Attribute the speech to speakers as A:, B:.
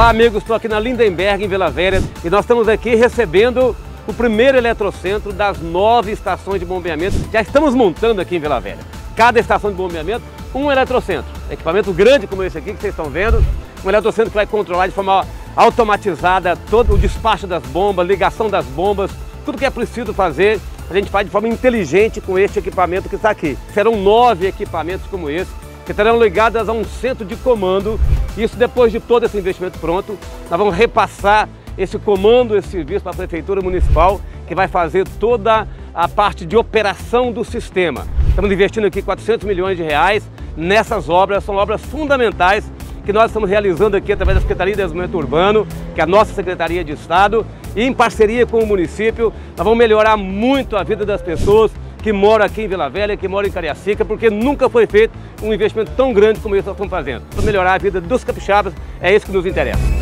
A: Olá amigos, estou aqui na Lindenberg, em Vila Velha, e nós estamos aqui recebendo o primeiro eletrocentro das nove estações de bombeamento. Já estamos montando aqui em Vila Velha. Cada estação de bombeamento, um eletrocentro. Equipamento grande como esse aqui que vocês estão vendo, um eletrocentro que vai controlar de forma automatizada todo o despacho das bombas, ligação das bombas, tudo que é preciso fazer, a gente faz de forma inteligente com este equipamento que está aqui. Serão nove equipamentos como esse, que estarão ligadas a um centro de comando. Isso depois de todo esse investimento pronto, nós vamos repassar esse comando, esse serviço para a Prefeitura Municipal, que vai fazer toda a parte de operação do sistema. Estamos investindo aqui 400 milhões de reais nessas obras, são obras fundamentais que nós estamos realizando aqui através da Secretaria de Desenvolvimento Urbano, que é a nossa Secretaria de Estado, e em parceria com o município, nós vamos melhorar muito a vida das pessoas, que mora aqui em Vila Velha, que mora em Cariacica, porque nunca foi feito um investimento tão grande como que nós estamos fazendo. Para melhorar a vida dos capixabas, é isso que nos interessa.